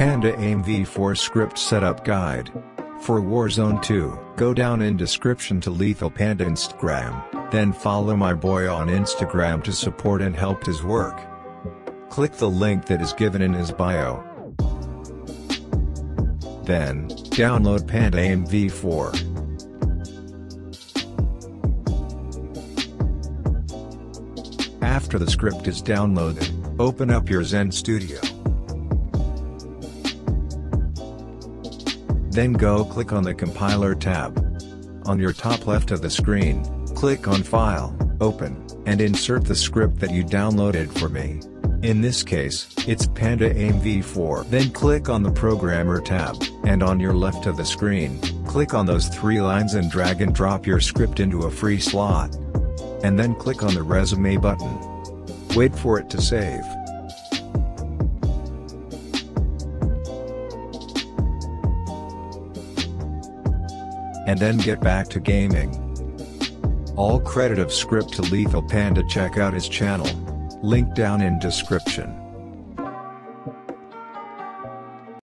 Panda AIM v4 script setup guide. For Warzone 2, go down in description to Lethal Panda Instagram, then follow my boy on Instagram to support and help his work. Click the link that is given in his bio. Then, download Panda AIM v4. After the script is downloaded, open up your Zen Studio. Then go click on the Compiler tab. On your top left of the screen, click on File, Open, and insert the script that you downloaded for me. In this case, it's Panda AIM v4. Then click on the Programmer tab, and on your left of the screen, click on those three lines and drag and drop your script into a free slot. And then click on the Resume button. Wait for it to save. And then get back to gaming. All credit of script to Lethal Panda check out his channel. Link down in description.